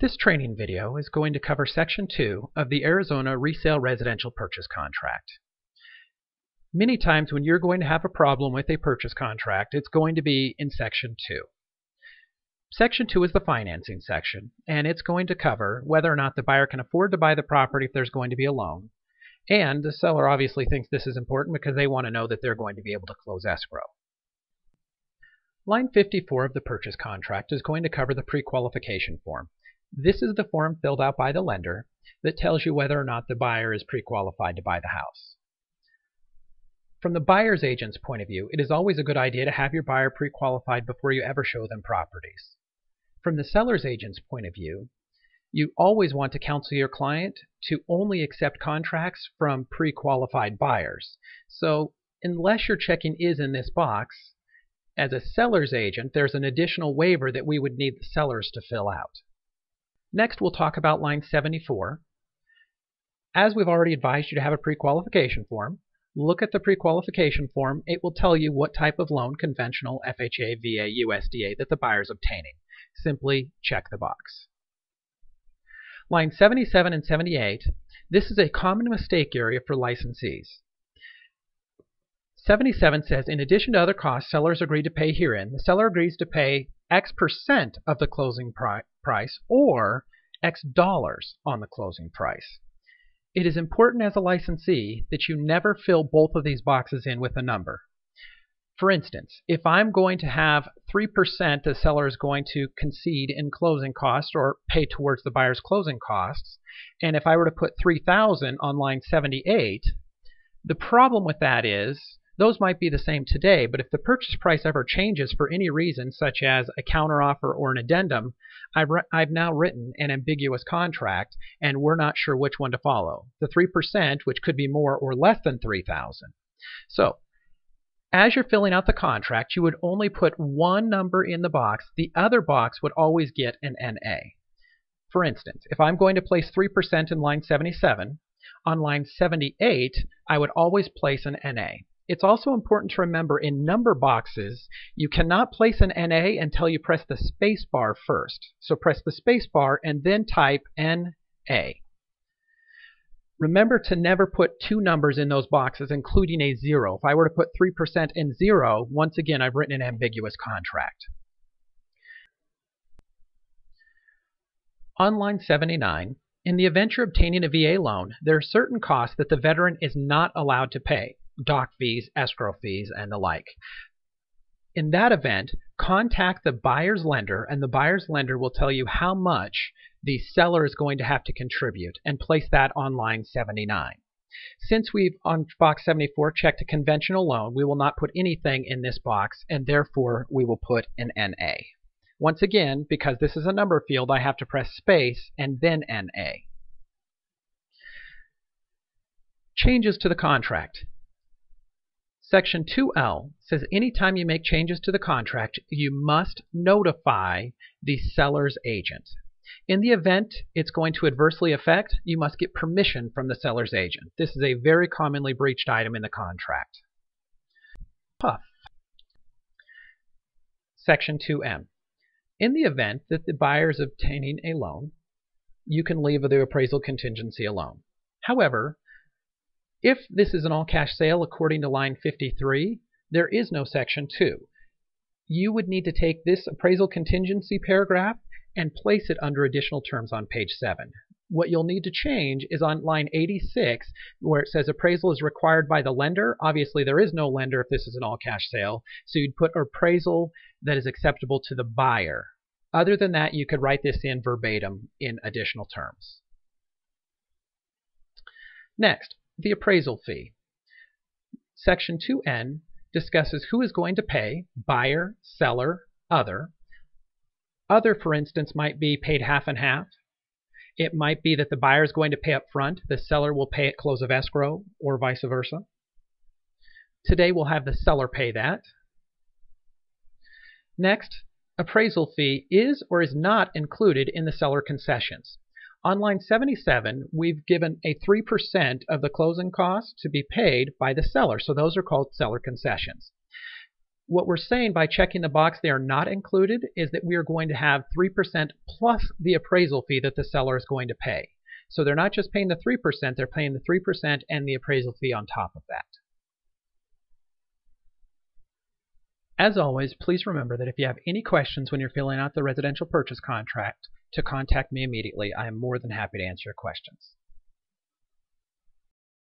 This training video is going to cover Section 2 of the Arizona Resale Residential Purchase Contract. Many times when you're going to have a problem with a purchase contract, it's going to be in Section 2. Section 2 is the financing section, and it's going to cover whether or not the buyer can afford to buy the property if there's going to be a loan. And the seller obviously thinks this is important because they want to know that they're going to be able to close escrow. Line 54 of the purchase contract is going to cover the pre-qualification form. This is the form filled out by the lender that tells you whether or not the buyer is pre-qualified to buy the house. From the buyer's agent's point of view, it is always a good idea to have your buyer pre-qualified before you ever show them properties. From the seller's agent's point of view, you always want to counsel your client to only accept contracts from pre-qualified buyers. So unless your checking is in this box, as a seller's agent, there's an additional waiver that we would need the sellers to fill out. Next, we'll talk about line 74. As we've already advised you to have a pre-qualification form, look at the pre-qualification form. It will tell you what type of loan, conventional, FHA, VA, USDA, that the buyer is obtaining. Simply check the box. Line 77 and 78, this is a common mistake area for licensees. 77 says, in addition to other costs sellers agree to pay herein, the seller agrees to pay X percent of the closing pri price or X dollars on the closing price. It is important as a licensee that you never fill both of these boxes in with a number. For instance, if I'm going to have 3% the seller is going to concede in closing costs or pay towards the buyer's closing costs, and if I were to put 3000 on line 78, the problem with that is those might be the same today, but if the purchase price ever changes for any reason, such as a counteroffer or an addendum, I've, I've now written an ambiguous contract, and we're not sure which one to follow. The 3%, which could be more or less than 3000 So, as you're filling out the contract, you would only put one number in the box. The other box would always get an NA. For instance, if I'm going to place 3% in line 77, on line 78, I would always place an NA. It's also important to remember in number boxes, you cannot place an NA until you press the space bar first. So press the space bar and then type NA. Remember to never put two numbers in those boxes, including a zero. If I were to put 3% and zero, once again, I've written an ambiguous contract. On line 79, in the event you're obtaining a VA loan, there are certain costs that the veteran is not allowed to pay doc fees, escrow fees, and the like. In that event, contact the buyer's lender, and the buyer's lender will tell you how much the seller is going to have to contribute and place that on line 79. Since we've on box 74 checked a conventional loan, we will not put anything in this box, and therefore we will put an NA. Once again, because this is a number field, I have to press space and then NA. Changes to the contract. Section 2L says anytime you make changes to the contract, you must notify the seller's agent. In the event it's going to adversely affect, you must get permission from the seller's agent. This is a very commonly breached item in the contract. PUF. Section 2M. In the event that the buyer is obtaining a loan, you can leave the appraisal contingency alone. However, if this is an all-cash sale according to line 53, there is no section 2. You would need to take this appraisal contingency paragraph and place it under additional terms on page 7. What you'll need to change is on line 86 where it says appraisal is required by the lender. Obviously there is no lender if this is an all-cash sale, so you'd put appraisal that is acceptable to the buyer. Other than that, you could write this in verbatim in additional terms. Next, the appraisal fee. Section 2N discusses who is going to pay, buyer, seller, other. Other, for instance, might be paid half and half. It might be that the buyer is going to pay up front, the seller will pay at close of escrow, or vice versa. Today we'll have the seller pay that. Next, appraisal fee is or is not included in the seller concessions. On line 77, we've given a 3% of the closing costs to be paid by the seller. So those are called seller concessions. what we're saying by checking the box they are not included is that we are going to have 3% plus the appraisal fee that the seller is going to pay. So they're not just paying the 3%, they're paying the 3% and the appraisal fee on top of that. As always, please remember that if you have any questions when you're filling out the residential purchase contract, to contact me immediately. I am more than happy to answer your questions.